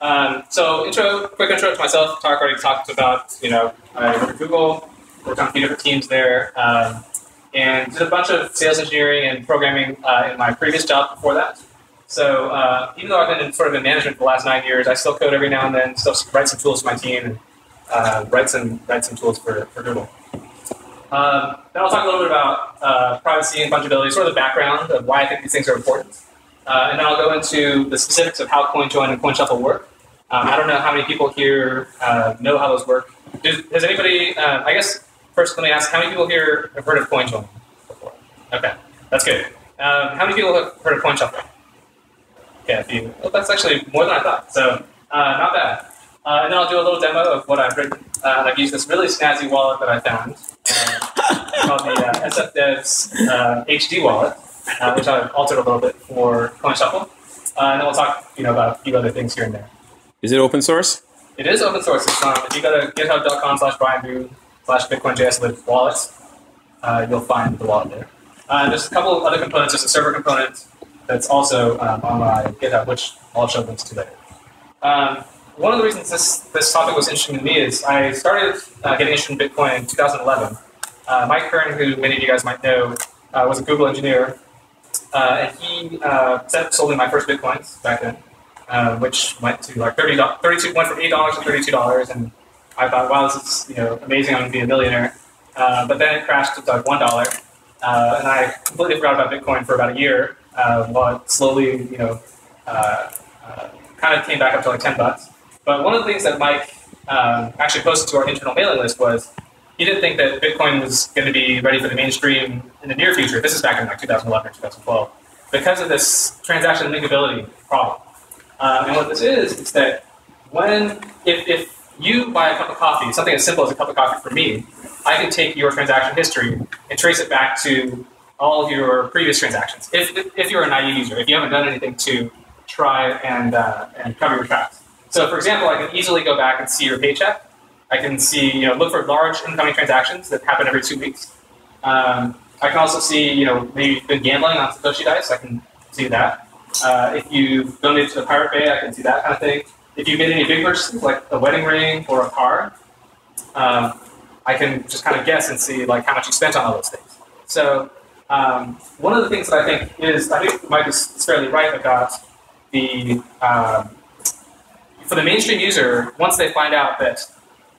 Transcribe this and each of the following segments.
Um, so intro, quick intro to myself. Taariq already talked about, you know, I work at Google, worked on a few different teams there, um, and did a bunch of sales engineering and programming uh, in my previous job before that. So uh, even though I've been in sort of in management for the last nine years, I still code every now and then, still write some tools for my team, and uh, write some write some tools for, for Google. Um, then I'll talk a little bit about uh, privacy and fungibility, sort of the background of why I think these things are important. Uh, and then I'll go into the specifics of how CoinJoin and CoinShuffle work. Um, I don't know how many people here uh, know how those work. Does, has anybody, uh, I guess, first let me ask, how many people here have heard of CoinJoin before? Okay, that's good. Um, how many people have heard of CoinShuffle? Okay, a few. Well, that's actually more than I thought, so uh, not bad. Uh, and then I'll do a little demo of what I've written. Uh, I've used this really snazzy wallet that I found called the uh, SF Devs HD wallet, uh, which I've altered a little bit for CoinShuffle. And then we'll talk you know, about a few other things here and there. Is it open source? It is open source. It's, um, if you go to github.com slash bryanvu slash bitcoinjs with wallets, uh, you'll find the wallet there. there's a couple of other components. There's a server component that's also um, on my GitHub, which I'll show links to later. Um, one of the reasons this, this topic was interesting to me is I started uh, getting interested in Bitcoin in 2011. Uh, Mike Hearn, who many of you guys might know, uh, was a Google engineer, uh, and he uh, sold me my first Bitcoins back then, uh, which went to like 30, 32, went from $8 to $32, and I thought, wow, this is you know amazing, I'm to be a millionaire. Uh, but then it crashed to like $1, uh, and I completely forgot about Bitcoin for about a year, uh, while it slowly, you know, kind of came back up to like 10 bucks. But one of the things that Mike um, actually posted to our internal mailing list was he didn't think that Bitcoin was going to be ready for the mainstream in the near future. This is back in like 2011 or 2012 because of this transaction linkability problem. Um, and what this is is that when if, if you buy a cup of coffee, something as simple as a cup of coffee for me, I can take your transaction history and trace it back to all of your previous transactions. If, if, if you're a naive user, if you haven't done anything to try and, uh, and cover your tracks. So for example, I can easily go back and see your paycheck. I can see, you know, look for large incoming transactions that happen every two weeks. Um, I can also see, you know, maybe you've been gambling on Satoshi Dice. I can see that. Uh, if you've donated to the Pirate Bay, I can see that kind of thing. If you made any big purchases, like a wedding ring or a car, um, I can just kind of guess and see like how much you spent on all those things. So um, one of the things that I think is, I think Mike is fairly right about the um, for the mainstream user, once they find out that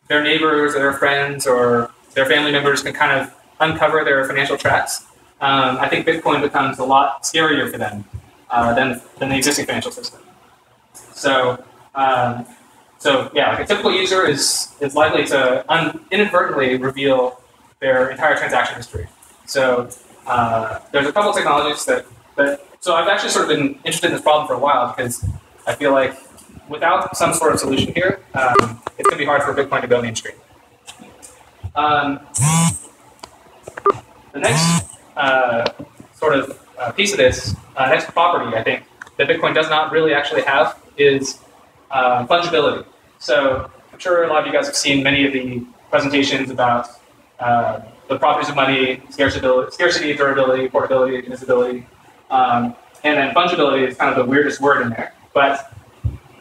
their neighbors or their friends or their family members can kind of uncover their financial tracks, um, I think Bitcoin becomes a lot scarier for them uh, than, than the existing financial system. So, um, so yeah, like a typical user is, is likely to un- inadvertently reveal their entire transaction history. So uh, there's a couple technologies that, that, so I've actually sort of been interested in this problem for a while because I feel like without some sort of solution here, um, it's going to be hard for Bitcoin to go mainstream. Um, the next uh, sort of uh, piece of this, uh, next property, I think, that Bitcoin does not really actually have is uh, fungibility. So I'm sure a lot of you guys have seen many of the presentations about uh, the properties of money, scarcity, scarcity durability, portability, divisibility. Um, and then fungibility is kind of the weirdest word in there. But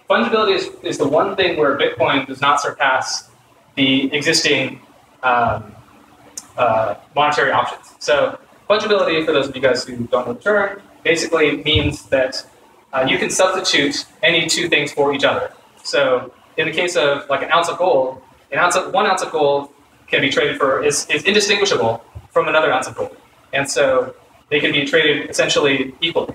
fungibility is, is the one thing where Bitcoin does not surpass the existing um, uh, monetary options. So fungibility, for those of you guys who don't know the term, basically means that uh, you can substitute any two things for each other. So in the case of like an ounce of gold, an ounce of, one ounce of gold can be traded for is, is indistinguishable from another ounce of gold, and so they can be traded essentially equally.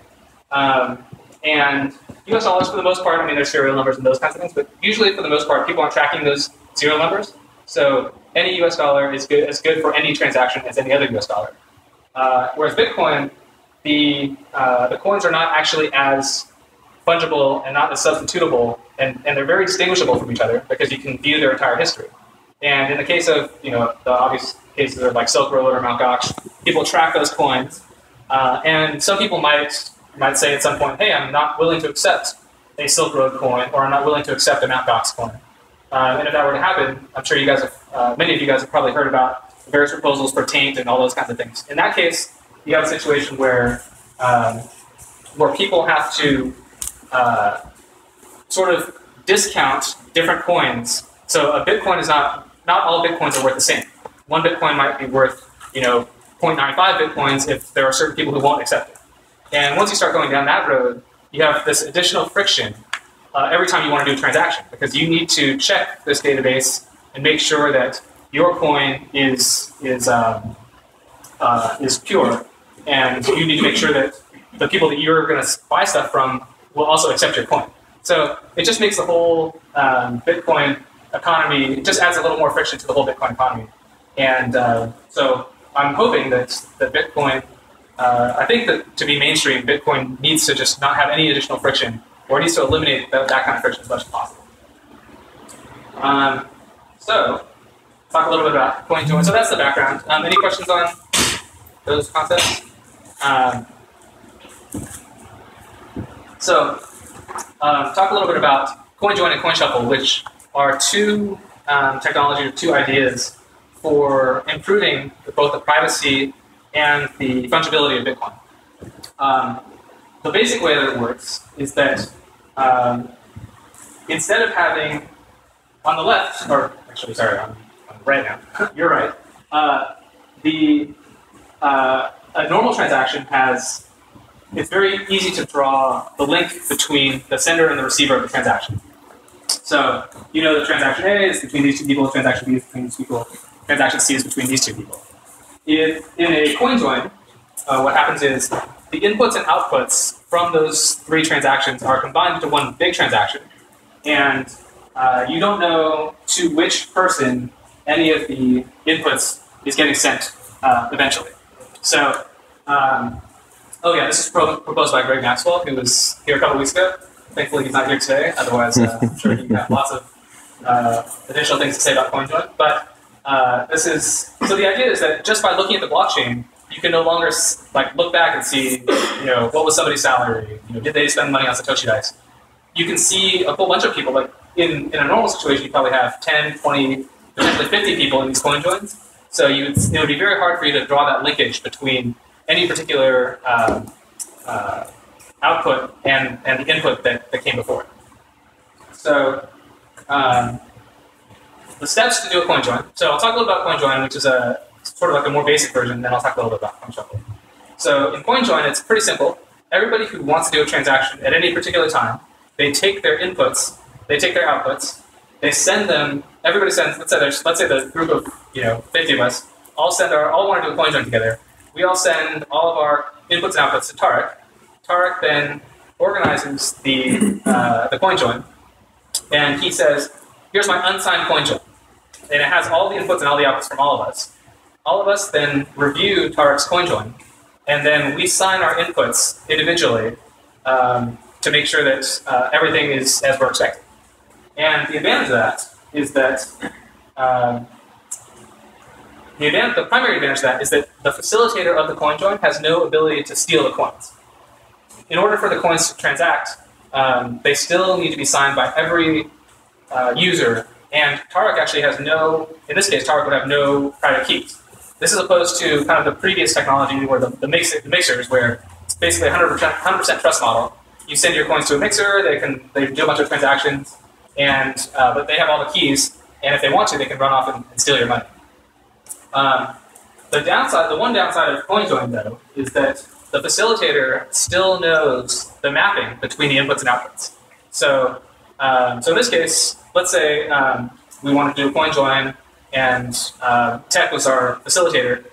Um, and US dollars, for the most part, I mean, there's serial numbers and those kinds of things, but usually, for the most part, people aren't tracking those serial numbers. So any US dollar is good, as good for any transaction as any other US dollar. Uh, whereas Bitcoin, the, uh, the coins are not actually as fungible and not as substitutable, and, and they're very distinguishable from each other because you can view their entire history. And in the case of, you know, the obvious cases of like Silk Road or Mt. Gox, people track those coins, uh, and some people might might say at some point, hey, I'm not willing to accept a Silk Road coin, or I'm not willing to accept a Mt. Gox coin. Uh, and if that were to happen, I'm sure you guys have, uh, many of you guys have probably heard about various proposals for taint and all those kinds of things. In that case, you have a situation where um, where people have to uh, sort of discount different coins. So a Bitcoin is not not all Bitcoins are worth the same. One Bitcoin might be worth you know 0.95 Bitcoins if there are certain people who won't accept it. And once you start going down that road, you have this additional friction uh, every time you want to do a transaction because you need to check this database and make sure that your coin is is um, uh, is pure, and you need to make sure that the people that you're going to buy stuff from will also accept your coin. So it just makes the whole um, Bitcoin economy, it just adds a little more friction to the whole Bitcoin economy. And uh, so I'm hoping that, that Bitcoin, uh, I think that to be mainstream, Bitcoin needs to just not have any additional friction or needs to eliminate that, that kind of friction as much as possible. Um, so, talk a little bit about CoinJoin. So that's the background. Um, any questions on those concepts? Um, so, um, talk a little bit about CoinJoin and CoinShuffle, which are two um, technology, two ideas for improving both the privacy and the fungibility of Bitcoin. Um, the basic way that it works is that um, instead of having on the left, or actually, sorry, I'm right now, you're right, uh, the uh, a normal transaction has it's very easy to draw the link between the sender and the receiver of the transaction. So you know the transaction A is between these two people, transaction B is between these people, transaction C is between these two people. If, in a coin join, uh, what happens is the inputs and outputs from those three transactions are combined into one big transaction. And uh, you don't know to which person any of the inputs is getting sent uh, eventually. So um, Oh yeah, this is pro- proposed by Greg Maxwell, who was here a couple weeks ago. Thankfully, he's not here today. Otherwise, uh, I'm sure he'd have lots of uh, additional things to say about CoinJoin. But uh, this is so the idea is that just by looking at the blockchain, you can no longer like look back and see, you know, what was somebody's salary? You know, did they spend money on Satoshi Dice? You can see a whole bunch of people. Like in, in a normal situation, you probably have 10, 20, potentially 50 people in these coin joins. So you would, it would be very hard for you to draw that linkage between any particular um, uh, output and, and the input that, that came before it. So um, the steps to do a coin join. So I'll talk a little about coin join, which is a sort of like a more basic version, then I'll talk a little bit about coin shuffle. So in coin join, it's pretty simple. Everybody who wants to do a transaction at any particular time, they take their inputs, they take their outputs, they send them. Everybody sends. Let's say there's, let's say the group of you know 50 of us all send our all want to do a coin join together we all send all of our inputs and outputs to Taariq. Taariq then organizes the, uh, the coin join, and he says, here's my unsigned coin join. And it has all the inputs and all the outputs from all of us. All of us then review Taariq's coin join, and then we sign our inputs individually um, to make sure that uh, everything is as we're expecting. And the advantage of that is that um, the, advantage, the primary advantage of that is that the facilitator of the coin join has no ability to steal the coins. In order for the coins to transact, um, they still need to be signed by every uh, user, and Taariq actually has no, in this case, Taariq would have no private keys. This is opposed to kind of the previous technology where the, the, mix, the mixers, where it's basically 100%, 100% trust model. You send your coins to a mixer, they can they do a bunch of transactions, and uh, but they have all the keys, and if they want to, they can run off and, and steal your money. Um, the downside, the one downside of CoinJoin though, is that the facilitator still knows the mapping between the inputs and outputs. So, um, so in this case, let's say um, we want to do a CoinJoin and uh, Tech was our facilitator.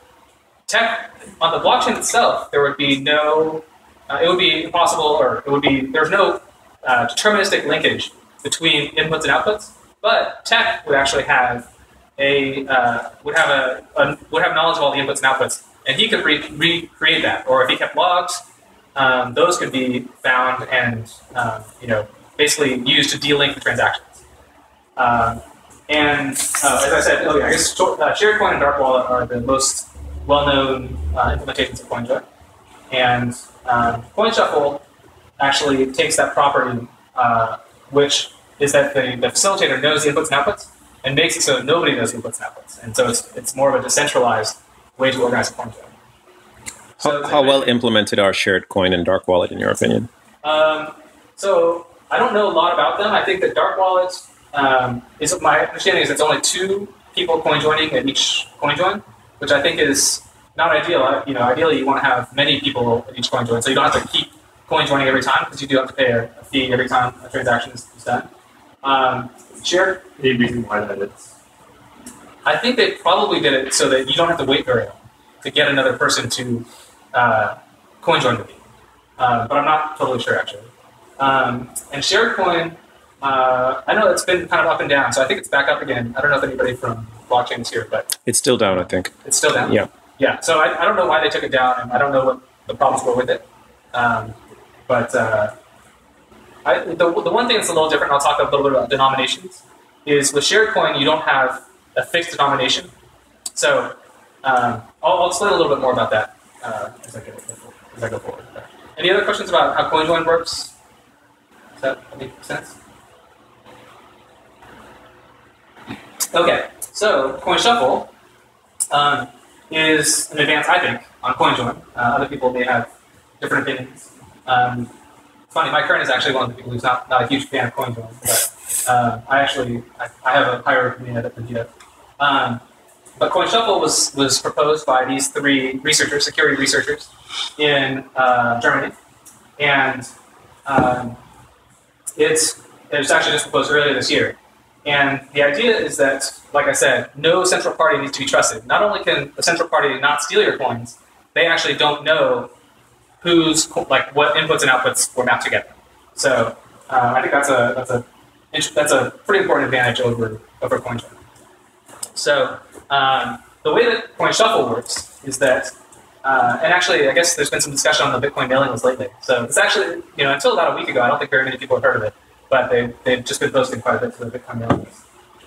Tech on the blockchain itself, there would be no, uh, it would be impossible, or it would be there's no uh, deterministic linkage between inputs and outputs. But Tech would actually have a uh, would have a, a, would have knowledge of all the inputs and outputs, and he could re- recreate that. Or if he kept logs, um, those could be found and um, you know basically used to delink the transactions. Um, and uh, as I said, oh yeah, I guess uh, SharedCoin and dark wallet are the most well-known uh, implementations of CoinJoin, and um, CoinShuffle actually takes that property, uh, which is that the, the facilitator knows the inputs and outputs, and makes it so that nobody knows who puts outputs. And so it's, it's more of a decentralized way to organize a coin So how, how well implemented are shared coin and dark wallet in your opinion? Um, so I don't know a lot about them. I think that dark wallets um, is my understanding is it's only two people coin joining at each coin join, which I think is not ideal. You know, ideally you want to have many people at each coin join, so you don't have to keep coin joining every time because you do have to pay a, a fee every time a transaction is, is done. Um, shared Any reason why that is? I think they probably did it so that you don't have to wait very long to get another person to uh, coin join with you. Uh, but I'm not totally sure actually. Um, and shared coin, uh, I know it's been kind of up and down, so I think it's back up again. I don't know if anybody from blockchain is here, but It's still down, I think. it's still down. Yeah. Yeah. So I, I don't know why they took it down, and I don't know what the problems were with it. Um, but uh, I, the, the one thing that's a little different, I'll talk a little bit about denominations, is with shared coin, you don't have a fixed denomination. So um, I'll, I'll explain a little bit more about that uh, as, I go, as I go forward. Any other questions about how CoinJoin works? Does that make sense? Okay, so CoinShuffle um, is an advance, I think, on CoinJoin. Uh, other people may have different opinions. Um, funny, Mike Hearn is actually one of the people who's not, not a huge fan of CoinJoin, but uh, I actually I, I have a higher opinion of it than does. Um, but CoinShuffle was, was proposed by these three researchers, security researchers in uh, Germany. And um, it's, it was actually just proposed earlier this year. And the idea is that, like I said, no central party needs to be trusted. Not only can the central party not steal your coins, they actually don't know who's like what inputs and outputs were mapped together. So uh, I think that's a that's a that's a pretty important advantage over over CoinJoin. So um, the way that CoinShuffle works is that, uh, and actually, I guess there's been some discussion on the Bitcoin mailing list lately. So it's actually, you know, until about a week ago, I don't think very many people have heard of it, but they, they've just been posting quite a bit to the Bitcoin mailing list.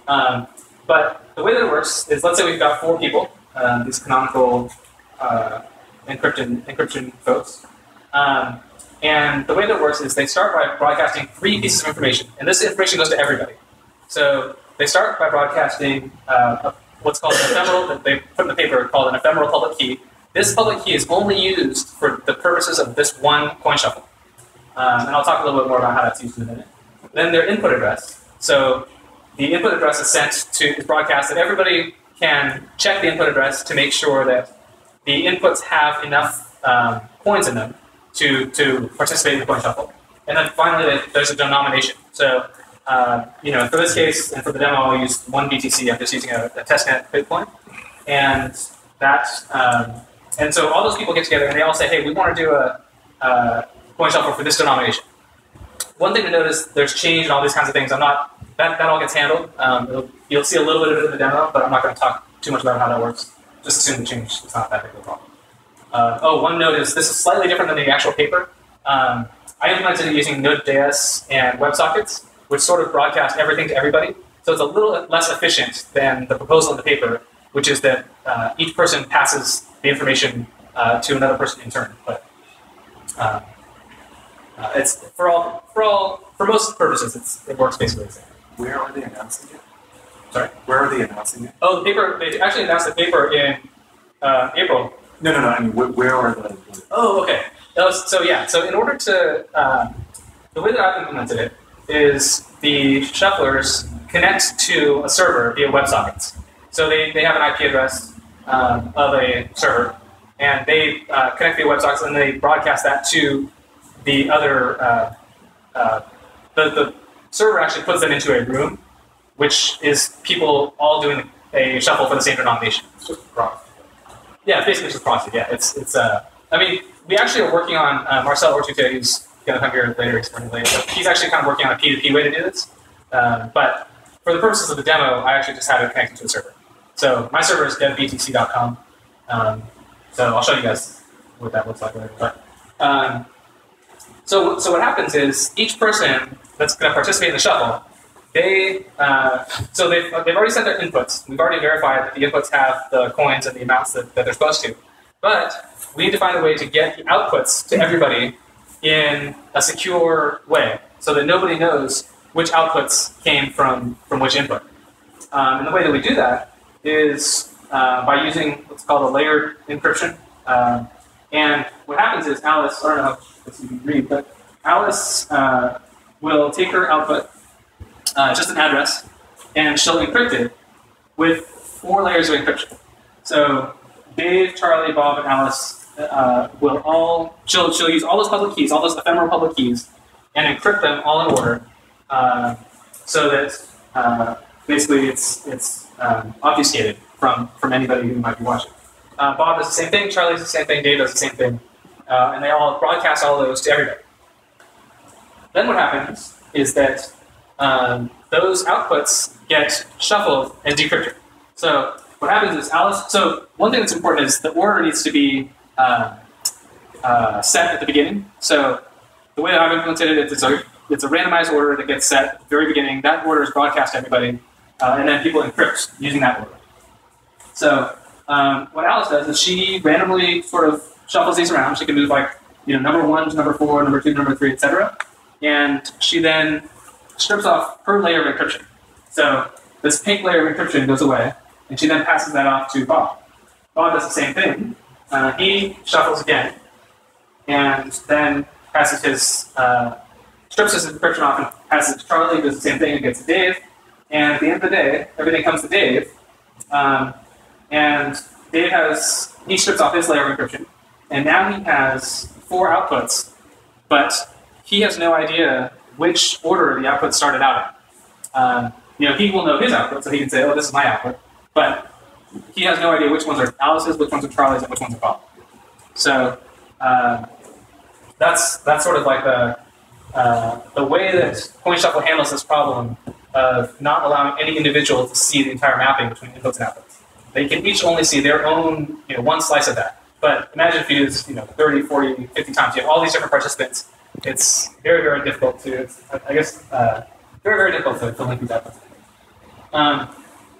Um, but the way that it works is, let's say we've got four people, uh, these canonical uh, encryption encryption folks. Um, and the way that works is they start by broadcasting three pieces of information, and this information goes to everybody. So they start by broadcasting uh, what's called an ephemeral, that they put in the paper called an ephemeral public key. This public key is only used for the purposes of this one coin shuffle. Um, and I'll talk a little bit more about how that's used in a minute. Then their input address. So the input address is sent to is broadcast, and everybody can check the input address to make sure that the inputs have enough um, coins in them to, to participate in the coin shuffle. And then finally, there's a denomination. So, uh, you know, for this case and for the demo, I'll use one BTC. I'm just using a, a testnet Bitcoin, and that, um, and so all those people get together and they all say, hey, we want to do a, a coin shuffle for this denomination. One thing to notice, there's change and all these kinds of things. I'm not that that all gets handled. Um, you'll see a little bit of it in the demo, but I'm not going to talk too much about how that works. Just assume the change. It's not that big of a problem. Uh, oh, one note is this is slightly different than the actual paper. Um, I implemented it using Node.js and WebSockets, which sort of broadcast everything to everybody. So it's a little less efficient than the proposal in the paper, which is that uh, each person passes the information uh, to another person in turn. But um, uh, it's for all for all for most purposes, it's, it works basically the same. Where are they announcing it? Sorry? Where are they announcing it? Oh, the paper. They actually announced the paper in uh, April. No, no, no. I mean, where, where are the? Oh, okay. So yeah. So in order to um, the way that I've implemented it is the shufflers connect to a server via WebSockets. So they, they have an IP address um, of a server, and they uh, connect via WebSockets, and they broadcast that to the other. Uh, uh, the, the server actually puts them into a room, which is people all doing a shuffle for the same denomination. Yeah, basically it's just proxy. Yeah, it's it's. Uh, I mean, we actually are working on uh, Marcel Ortute, who's going to come here later, explain it later. He's actually kind of working on a P2P way to do this. Um, but for the purposes of the demo, I actually just have it connected to a server. So my server is devbtc.com. Um, so I'll show you guys what that looks like later. But um, so so what happens is each person that's going to participate in the shuffle, they uh, so they've, they've already sent their inputs. We've already verified that the inputs have the coins and the amounts that, that they're supposed to. But we need to find a way to get the outputs to everybody in a secure way, so that nobody knows which outputs came from from which input. Um, and the way that we do that is uh, by using what's called a layered encryption. Um, and what happens is Alice, I don't know if you can read, but Alice uh, will take her output, uh, just an address, and she'll encrypt it with four layers of encryption. So Dave, Charlie, Bob, and Alice uh, will all she'll she'll use all those public keys, all those ephemeral public keys, and encrypt them all in order, uh, so that uh, basically it's it's um, obfuscated from from anybody who might be watching. Uh, Bob does the same thing. Charlie does the same thing. Dave does the same thing, uh, and they all broadcast all those to everybody. Then what happens is that um, those outputs get shuffled and decrypted. So what happens is Alice. So one thing that's important is the order needs to be uh, uh, set at the beginning. So the way that I've implemented it, it's a it's a randomized order that gets set at the very beginning. That order is broadcast to everybody, uh, and then people encrypt using that order. So um, what Alice does is she randomly sort of shuffles these around. She can move like you know number one to number four, number two, number three, etc. And she then strips off her layer of encryption. So this pink layer of encryption goes away, and she then passes that off to Bob. Bob does the same thing. Uh, he shuffles again, and then passes his uh, strips his encryption off and passes it to Charlie. Does the same thing and gets to Dave. And at the end of the day, everything comes to Dave, um, and Dave has he strips off his layer of encryption, and now he has four outputs, but he has no idea which order the output started out in. Um, you know, he will know his output, so he can say, "Oh, this is my output," but he has no idea which ones are Alice's, which ones are Charlie's, and which ones are Bob. So uh, that's that's sort of like the uh, the way that CoinShuffle handles this problem of not allowing any individual to see the entire mapping between inputs and outputs. They can each only see their own, you know, one slice of that. But imagine if you use, you know, 30, 40, 50 times. You have all these different participants. It's very, very difficult to, I guess, uh, very, very difficult to, to link these outputs. Um,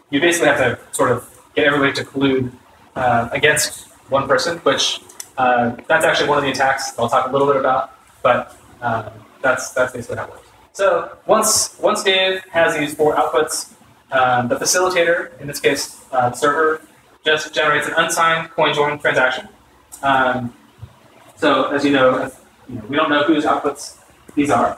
you basically have to sort of get everybody to collude uh, against one person, which uh, that's actually one of the attacks I'll talk a little bit about, but um, that's that's basically how it works. So once once Dave has these four outputs, um, the facilitator, in this case uh, server, just generates an unsigned coin join transaction. Um, so as you know, you know, we don't know whose outputs these are,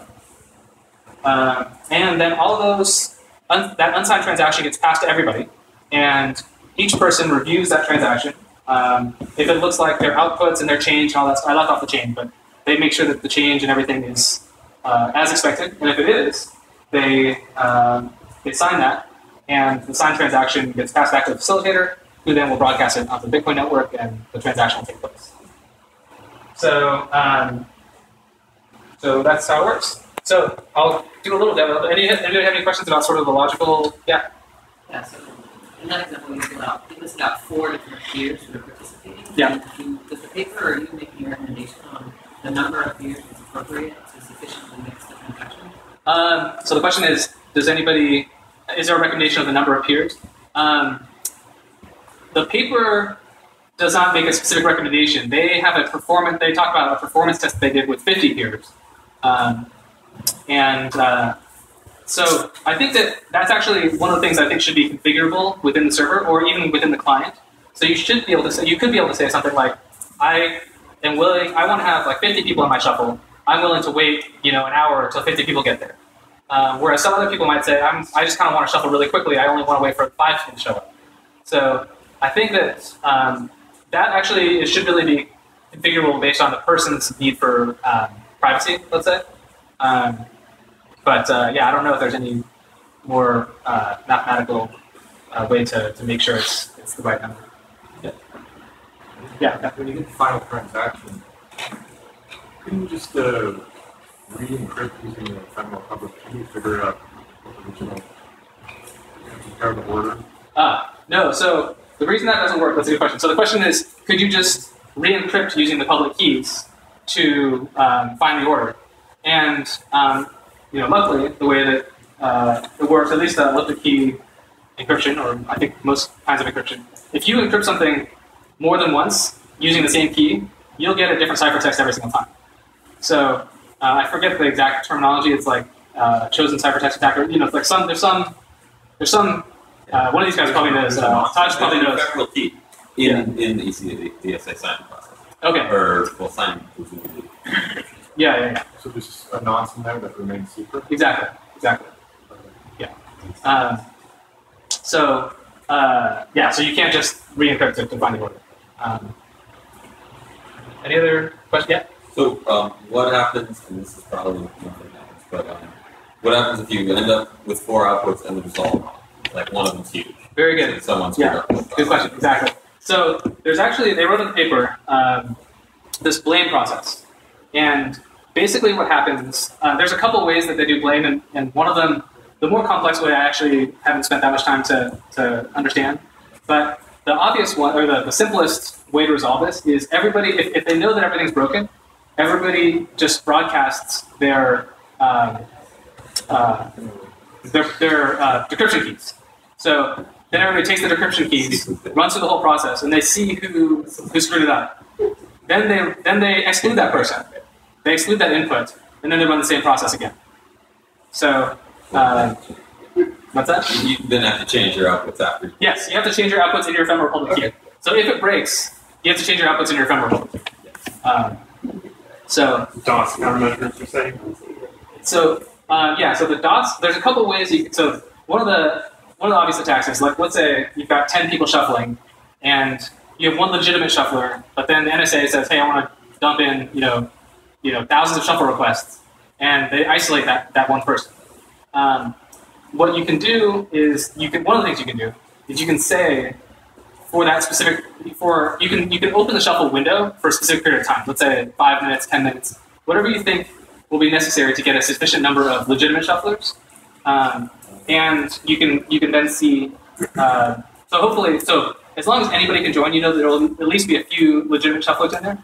um, and then all those un- that unsigned transaction gets passed to everybody, and each person reviews that transaction. Um, if it looks like their outputs and their change and all that stuff, I left off the chain, but they make sure that the change and everything is uh, as expected. And if it is, they um, they sign that, and the signed transaction gets passed back to the facilitator, who then will broadcast it onto the Bitcoin network, and the transaction will take place. So um, so that's how it works. So I'll do a little demo. Any anybody have any questions about sort of the logical? Yeah. Yeah, so in that example, you listed out, you listed out four different peers who are participating. Yeah. You- Does the paper, or are you making a recommendation on the number of peers that's appropriate to sufficiently mix the transaction? Um, so the question is, does anybody, is there a recommendation of the number of peers? Um, the paper does not make a specific recommendation. They have a performance, they talk about a performance test they did with 50 peers. Um, and uh, so I think that that's actually one of the things I think should be configurable within the server or even within the client. So you should be able to say, you could be able to say something like, I am willing, I want to have like 50 people in my shuffle. I'm willing to wait, you know, an hour until 50 people get there. Um, whereas some other people might say, I'm, I just kind of want to shuffle really quickly. I only want to wait for five people to show up. So I think that um, that actually it should really be configurable based on the person's need for um, privacy, let's say. Um, but uh, yeah, I don't know if there's any more uh, mathematical uh, way to, to make sure it's, it's the right number. Yeah. Yeah. When you get the final transaction, couldn't you just uh, re-encrypt using the ephemeral public key, to figure out what the original, compare the order? Uh, no, so the reason that doesn't work, that's a good question. So the question is, could you just re-encrypt using the public keys to um, find the order? And, um, you know, luckily, the way that uh, it works, at least uh, elliptic key encryption, or I think most kinds of encryption, if you encrypt something more than once using the same key, you'll get a different ciphertext every single time. So uh, I forget the exact terminology. It's like uh, chosen ciphertext attacker. You know, it's like some there's some there's some uh, one of these guys probably knows. Uh, Taj probably knows. Ephemeral key in in the EC DSA sign process, Okay. or well, sign presumably. Yeah, yeah, yeah. So there's just a nonce in there that remains secret. Exactly, exactly. Um, so uh, yeah, so you can't just re-encrypt it to find the order. Um, any other questions? Yeah. So, um, what happens, and this is probably nothing happens, but um, what happens if you end up with four outputs and the result? Like one of them's huge. Very good. And someone's Yeah. Good question. Exactly. So there's actually they wrote in the paper um, this blame process, and basically what happens uh, there's a couple ways that they do blame, and, and one of them, the more complex way, I actually haven't spent that much time to to understand, but the obvious one or the, the simplest way to resolve this is everybody if, if they know that everything's broken, everybody just broadcasts their um, uh, their, their uh, decryption keys. So then everybody takes the decryption keys, runs through the whole process, and they see who who screwed it up. Then they then they exclude that person. They exclude that input, and then they run the same process again. So uh, what's that? You then have to change your outputs after. Yes, you have to change your outputs in your ephemeral public key. So if it breaks, you have to change your outputs in your ephemeral public key. Um, so DOS countermeasures, you're saying? So uh, yeah, so the DOS. There's a couple ways. You, so one of the one of the obvious attacks is like let's say you've got ten people shuffling, and you have one legitimate shuffler, but then the NSA says, hey, I want to dump in you know you know thousands of shuffle requests, and they isolate that that one person. Um, what you can do is you can one of the things you can do is you can say for that specific for you can you can open the shuffle window for a specific period of time. Let's say five minutes, ten minutes, whatever you think will be necessary to get a sufficient number of legitimate shufflers. Um, and you can you can then see. Uh, so hopefully, so as long as anybody can join, you know there will at least be a few legitimate shufflers in there.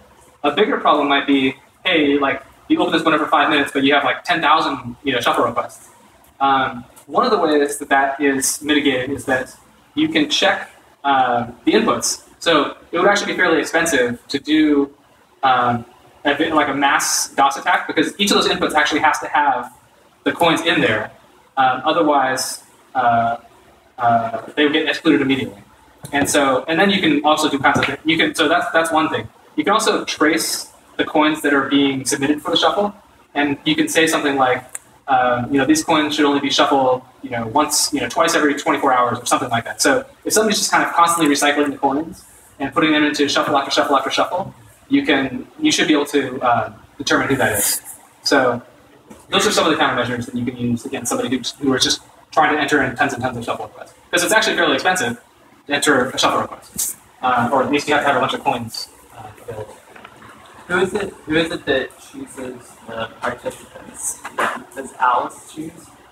A bigger problem might be, hey, like you open this window for five minutes, but you have like ten thousand you know shuffle requests. Um, one of the ways that that is mitigated is that you can check uh, the inputs. So it would actually be fairly expensive to do um, a bit like a mass DOS attack because each of those inputs actually has to have the coins in there. Um, otherwise, uh, uh, they would get excluded immediately. And so, and then you can also do kinds of you can. So that's that's one thing. You can also trace the coins that are being submitted for the shuffle, and you can say something like, um, you know, these coins should only be shuffled, you know, once, you know, twice every 24 hours or something like that. So if somebody's just kind of constantly recycling the coins and putting them into shuffle after shuffle after shuffle, you can, you should be able to uh, determine who that is. So those are some of the countermeasures that you can use against somebody who, who is just trying to enter in tons and tons of shuffle requests. Because it's actually fairly expensive to enter a shuffle request, uh, or at least you have to have a bunch of coins uh, available. Who is it? Who is it that chooses the participants? Does Alice choose?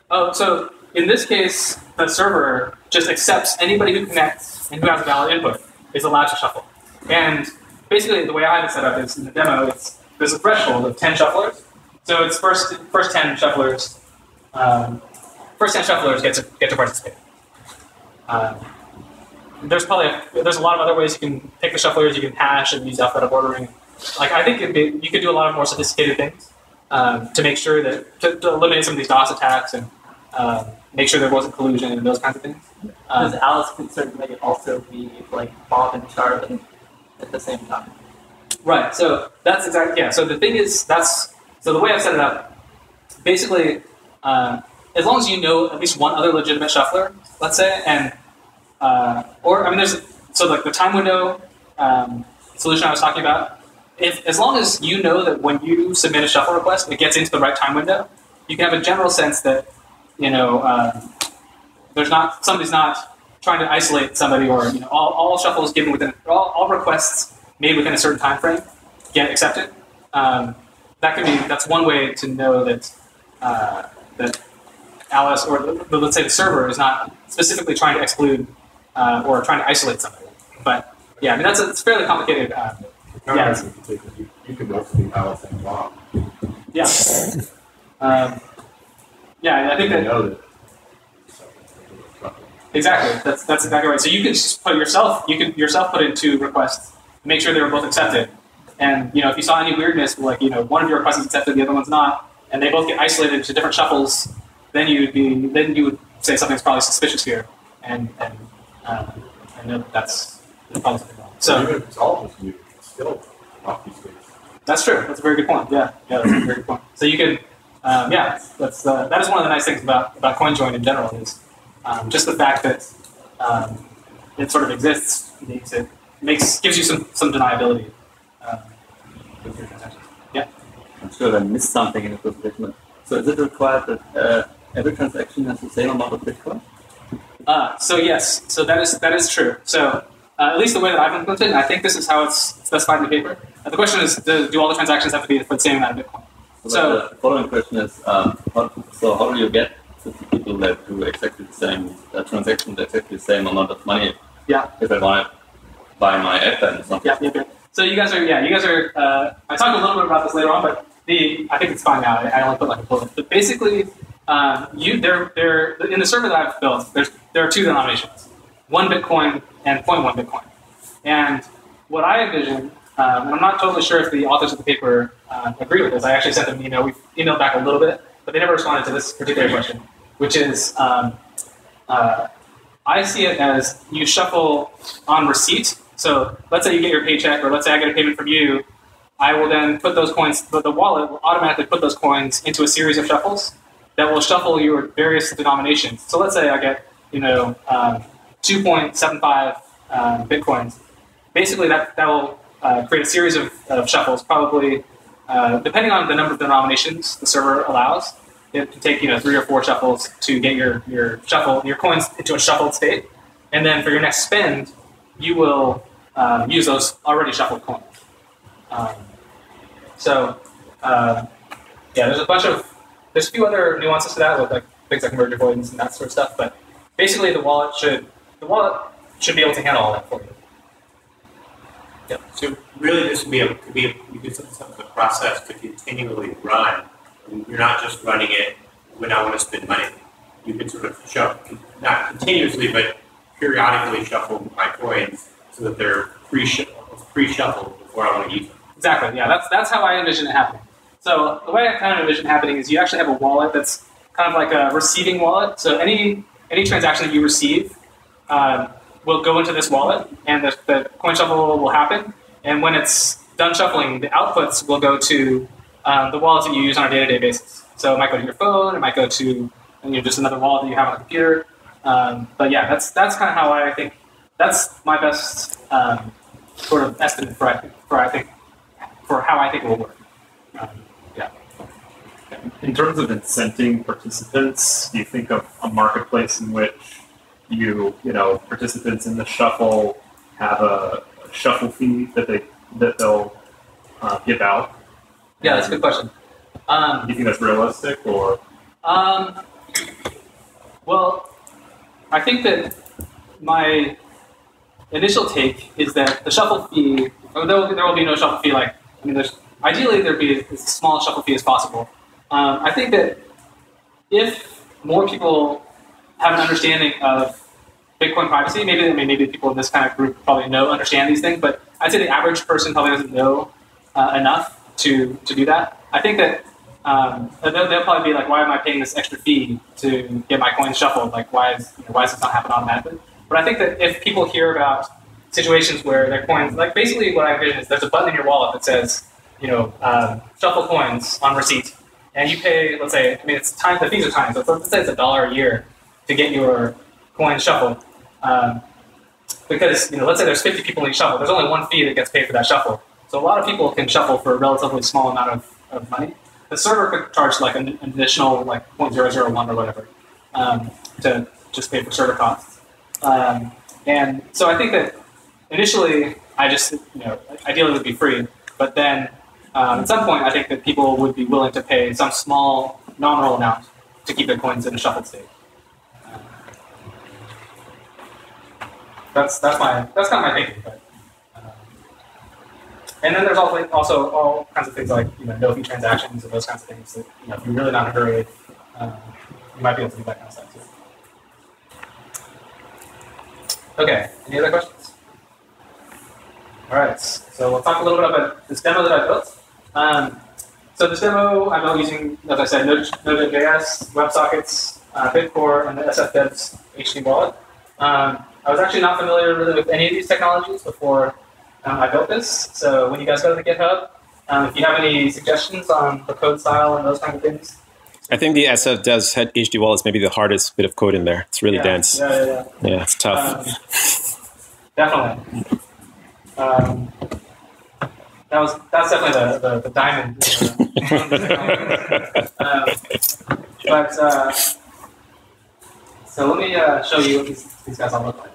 Oh, so in this case, the server just accepts anybody who connects and who has a valid input is allowed to shuffle. And basically, the way I have it set up is in the demo, it's there's a threshold of 10 shufflers. So it's first first 10 shufflers, um, first 10 shufflers get to get to participate. Um, there's probably a, there's a lot of other ways you can pick the shufflers. You can hash and use alphabetical ordering. Like I think it'd be, you could do a lot of more sophisticated things um, to make sure that to, to eliminate some of these DOS attacks and um, make sure there wasn't collusion and those kinds of things. Does Um, Alice consider also be like Bob and Charlie at the same time? right. So that's exactly yeah. So the thing is that's so the way I've set it up. Basically, uh, as long as you know at least one other legitimate shuffler, let's say, and uh, or I mean, there's so like the time window um, solution I was talking about. If as long as you know that when you submit a shuffle request, it gets into the right time window, you can have a general sense that you know um, there's not somebody's not trying to isolate somebody, or you know all, all shuffles given within all, all requests made within a certain time frame get accepted. Um, that could be that's one way to know that uh, that Alice or the, let's say the server is not specifically trying to exclude uh, or trying to isolate somebody. But yeah, I mean that's a, it's fairly complicated. Uh, Yeah. You you, you can Alice and Bob. yeah, um, yeah, I think that know that. exactly that's that's exactly right. So you can just put yourself you can yourself put in two requests, make sure they were both accepted, and you know if you saw any weirdness, like you know one of your requests is accepted, the other one's not, and they both get isolated to different shuffles, then you would be then you would say something's probably suspicious here, and and um, I know that that's probably something wrong. So. even if it's all just you, it's still obfuscates. That's true. That's a very good point. Yeah, yeah, that's a very good point. So you could, um, yeah, that's uh, that is one of the nice things about about CoinJoin in general is um, just the fact that um, it sort of exists makes it makes gives you some some deniability um, with your transactions. Yeah. I'm sure I missed something in the presentation. So is it required that uh, every transaction has the same amount of Bitcoin? Uh, so yes, so that is that is true. So uh, at least the way that I've implemented it, I think this is how it's specified in the paper. Uh, the question is, do, do all the transactions have to be for the same amount of Bitcoin? So, So- the following question is, um, how, so how do you get 50 people that do exactly the same uh, transaction, exactly the same amount of money? Yeah. If I want to buy my iPad or something. Yeah, yeah, yeah. So you guys are, yeah, you guys are. Uh, I talk a little bit about this later on, but the I think it's fine now. I, I only put like a bullet. But basically, um, you there there in the server that I've built, there's there are two denominations, one Bitcoin and 0.1 Bitcoin. And what I envision, um, I'm not totally sure if the authors of the paper uh, agree with this. I actually sent them an email. We've emailed back a little bit, but they never responded to this particular question, which is. Um, uh, I see it as you shuffle on receipt. So let's say you get your paycheck, or let's say I get a payment from you. I will then put those coins, the, the wallet will automatically put those coins into a series of shuffles that will shuffle your various denominations. So let's say I get, you know, um, 2.75 um, bitcoins. Basically, that, that will uh, create a series of, of shuffles, probably uh, depending on the number of denominations the server allows. It can take you know three or four shuffles to get your your shuffle your coins into a shuffled state, and then for your next spend, you will um, use those already shuffled coins. Um, so uh, yeah, there's a bunch of there's a few other nuances to that with like things like merge avoidance and that sort of stuff, but basically the wallet should the wallet should be able to handle all that for you. So really, this would be a, could be a, you could set up a process to continually run. You're not just running it when I want to spend money. You can sort of shuffle, not continuously, but periodically shuffle my coins so that they're pre pre-shuffled before I want to use them. Exactly. Yeah, that's that's how I envision it happening. So the way I kind of envision happening is you actually have a wallet that's kind of like a receiving wallet. So any any transaction that you receive um, will go into this wallet, and the, the coin shuffle will happen. And when it's done shuffling, the outputs will go to um, the wallets that you use on a day-to-day basis. So it might go to your phone, it might go to you know, just another wallet that you have on the computer. Um, but yeah, that's that's kind of how I think. That's my best um, sort of estimate for I think, for I think for how I think it will work. Um, In terms of incenting participants, do you think of a marketplace in which you, you know, participants in the shuffle have a, a shuffle fee that they that they'll uh, give out? yeah, that's a good question. Um, Do you think that's realistic, or Um, well, I think that my initial take is that the shuffle fee, there will, there will be no shuffle fee. Like, I mean, there's ideally there'd be as small a shuffle fee as possible. Um, I think that if more people have an understanding of Bitcoin privacy, maybe I mean, maybe people in this kind of group probably know understand these things, but I'd say the average person probably doesn't know uh, enough to to do that. I think that um, they'll, they'll probably be like, why am I paying this extra fee to get my coins shuffled? Like, why is you know, why does this not happen automatically? But I think that if people hear about situations where their coins, like basically what I envision is there's a button in your wallet that says, you know, um, shuffle coins on receipt, and you pay, let's say, I mean, it's time, the fees are time, so let's say it's a dollar a year to get your coins shuffled. Um, because, you know, let's say there's 50 people in each shuffle, there's only one fee that gets paid for that shuffle. So a lot of people can shuffle for a relatively small amount of, of money. The server could charge like an, an additional like 0.001 or whatever um, to just pay for server costs. Um, and so I think that initially, I just, you know, ideally would be free, but then um, at some point, I think that people would be willing to pay some small nominal amount to keep their coins in a shuffled state. That's that's my that's kind of my thinking. But, um, and then there's also also all kinds of things like you know no fee transactions and those kinds of things that you know if you're really not in a hurry, um, you might be able to do that kind of stuff too. Okay. Any other questions? All right. So we'll talk a little bit about this demo that I built. Um, so this demo I built using, as I said, Node- Node.js, WebSockets, uh, Bitcore, and the SFDevs HD wallet. Um, I was actually not familiar really with any of these technologies before um, I built this. So when you guys go to the GitHub, Um, if you have any suggestions on the code style and those kind of things, I think the SFDevs had HD wall is maybe the hardest bit of code in there. It's really yeah, dense. Yeah, yeah, yeah. Yeah, it's tough. Um, definitely. Um, that was that's definitely the the, the diamond. um, but uh, so let me uh, show you what these, these guys all look like.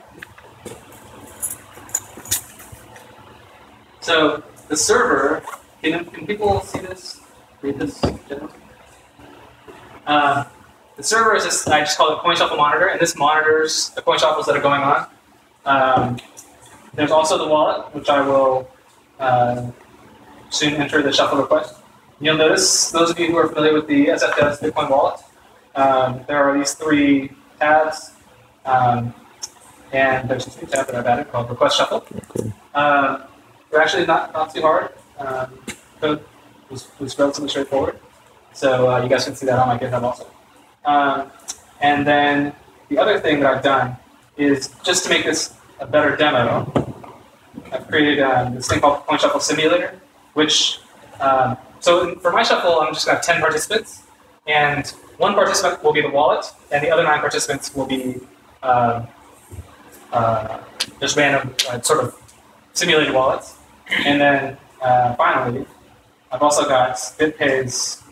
So the server, can, can people see this? Read this? generally? Uh, the server is this, I just call it coin shuffle monitor, and this monitors the coin shuffles that are going on. Um, there's also the wallet, which I will uh, soon enter the shuffle request. You'll notice, those of you who are familiar with the SFDevs Bitcoin wallet, um, there are these three tabs, um, and there's a new tab that I've added called Request Shuffle. Um, they're actually not, not too hard. Um, code was, was relatively straightforward. So uh, you guys can see that on my GitHub also. Um, and then the other thing that I've done is just to make this a better demo, I've created um, this thing called Coin Shuffle Simulator, which, um, so for my shuffle, I'm just going to have 10 participants, and one participant will be the wallet, and the other nine participants will be um, uh, just random uh, sort of simulated wallets. And then uh, finally, I've also got BitPay's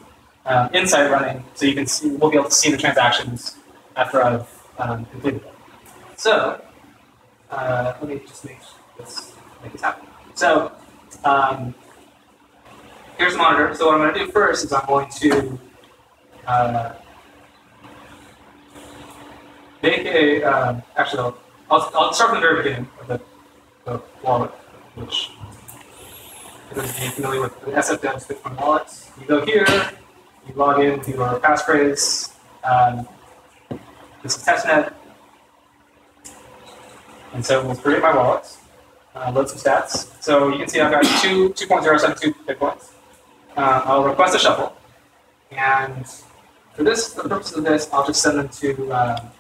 um, Insight running, so you can see, we'll be able to see the transactions after I've um, completed them. So, uh, let me just make this, make this happen. So, um, here's monitor. So what I'm going to do first is I'm going to uh, make a, um, actually, I'll, I'll, I'll start from the very beginning of the, the wallet, which if you're familiar with the SFDevs Bitcoin wallets. You go here, you log in with your passphrase. Um, this is testnet. And so we'll create my wallet, uh, load some stats. So you can see I've got two 2.072 bitcoins. Uh, I'll request a shuffle. And for this, for the purpose of this, I'll just send them to um,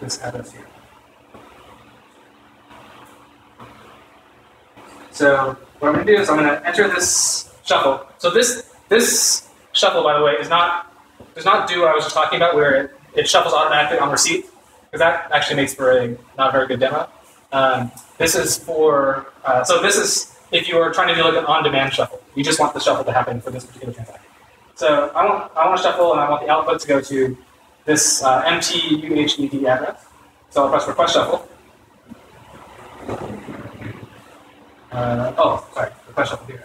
this address here. So what I'm going to do is I'm going to enter this shuffle. So this this shuffle, by the way, is not does not do what I was just talking about, where it, it shuffles automatically on receipt, because that actually makes for a not very good demo. Um, this is for uh, so this is if you are trying to do like an on-demand shuffle. You just want the shuffle to happen for this particular transaction. So I want I want a shuffle, and I want the output to go to this uh, MTUHED address. So I'll press request shuffle. Uh, oh, sorry, request shuffle here.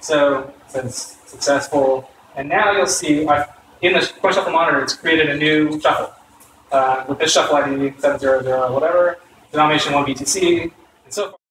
So says successful, and now you'll see I've, in the coin shuffle monitor, it's created a new shuffle uh, with this shuffle ID 700 whatever, denomination 1 BTC, and so forth.